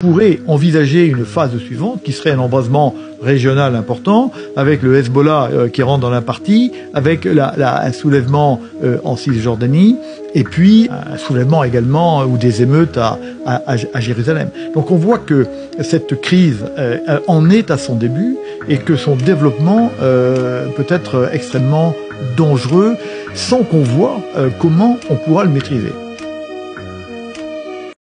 pourrait envisager une phase suivante qui serait un embrasement régional important avec le Hezbollah euh, qui rentre dans la partie, avec la, la, un soulèvement euh, en Cisjordanie et puis un soulèvement également euh, ou des émeutes à, à, à, Jérusalem. Donc on voit que cette crise euh, en est à son début et que son développement peut être extrêmement dangereux sans qu'on voit comment on pourra le maîtriser.